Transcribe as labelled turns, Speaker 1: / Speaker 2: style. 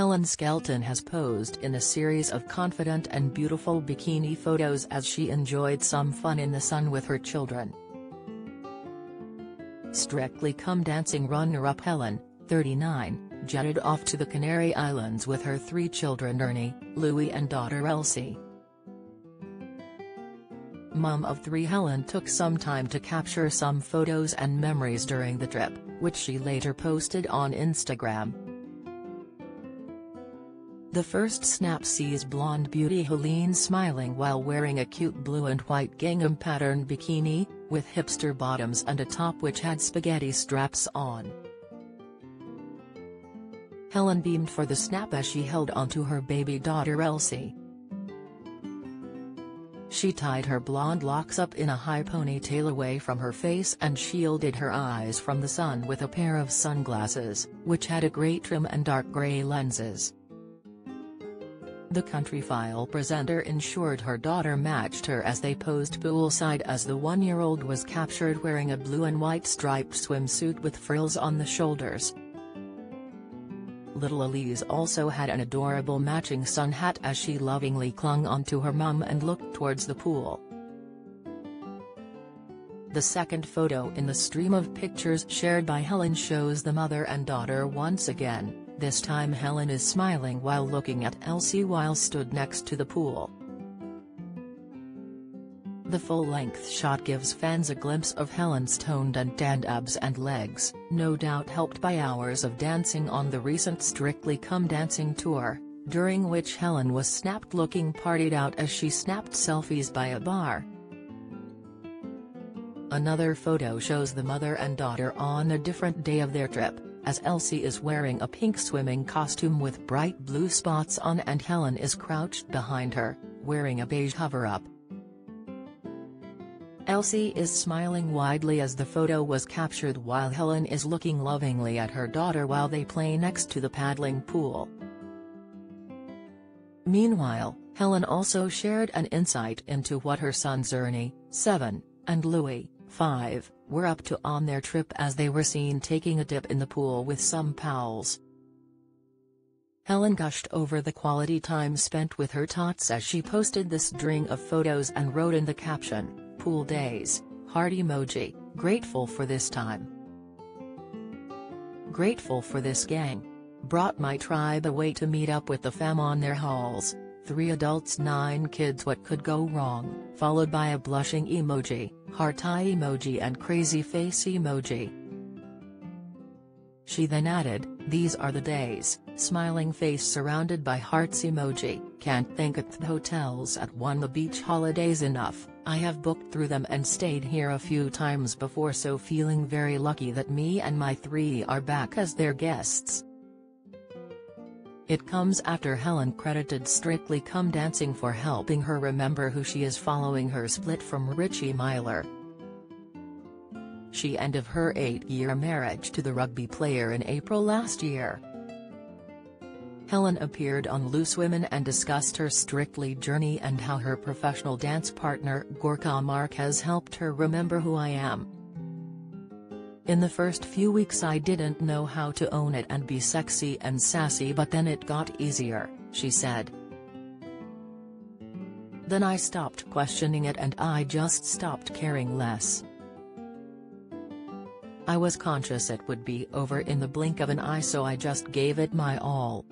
Speaker 1: Helen Skelton has posed in a series of confident and beautiful bikini photos as she enjoyed some fun in the sun with her children. Strictly Come Dancing runner-up Helen, 39, jetted off to the Canary Islands with her three children Ernie, Louie and daughter Elsie. Mum of three Helen took some time to capture some photos and memories during the trip, which she later posted on Instagram. The first snap sees blonde beauty Helen smiling while wearing a cute blue and white gingham pattern bikini, with hipster bottoms and a top which had spaghetti straps on. Helen beamed for the snap as she held onto her baby daughter Elsie. She tied her blonde locks up in a high ponytail away from her face and shielded her eyes from the sun with a pair of sunglasses, which had a grey trim and dark grey lenses. The Countryfile presenter ensured her daughter matched her as they posed poolside as the one-year-old was captured wearing a blue and white striped swimsuit with frills on the shoulders. Little Elise also had an adorable matching sun hat as she lovingly clung onto her mum and looked towards the pool. The second photo in the stream of pictures shared by Helen shows the mother and daughter once again, this time Helen is smiling while looking at Elsie while stood next to the pool. The full-length shot gives fans a glimpse of Helen's toned and tanned abs and legs, no doubt helped by hours of dancing on the recent Strictly Come Dancing tour, during which Helen was snapped looking partied out as she snapped selfies by a bar. Another photo shows the mother and daughter on a different day of their trip as Elsie is wearing a pink swimming costume with bright blue spots on and Helen is crouched behind her, wearing a beige cover-up. Elsie is smiling widely as the photo was captured while Helen is looking lovingly at her daughter while they play next to the paddling pool. Meanwhile, Helen also shared an insight into what her sons Ernie, 7, and Louie, 5, were up to on their trip as they were seen taking a dip in the pool with some pals. Helen gushed over the quality time spent with her tots as she posted this string of photos and wrote in the caption, Pool days, heart emoji, grateful for this time. Grateful for this gang. Brought my tribe away to meet up with the fam on their hauls, 3 adults 9 kids what could go wrong, followed by a blushing emoji, heart eye emoji and crazy face emoji. She then added, these are the days, smiling face surrounded by hearts emoji, can't think thank the hotels at one the beach holidays enough, I have booked through them and stayed here a few times before so feeling very lucky that me and my three are back as their guests. It comes after Helen credited Strictly Come Dancing for helping her remember who she is following her split from Richie Myler. She ended her eight-year marriage to the rugby player in April last year. Helen appeared on Loose Women and discussed her Strictly journey and how her professional dance partner Gorka Marquez helped her remember who I am. In the first few weeks I didn't know how to own it and be sexy and sassy but then it got easier, she said. Then I stopped questioning it and I just stopped caring less. I was conscious it would be over in the blink of an eye so I just gave it my all.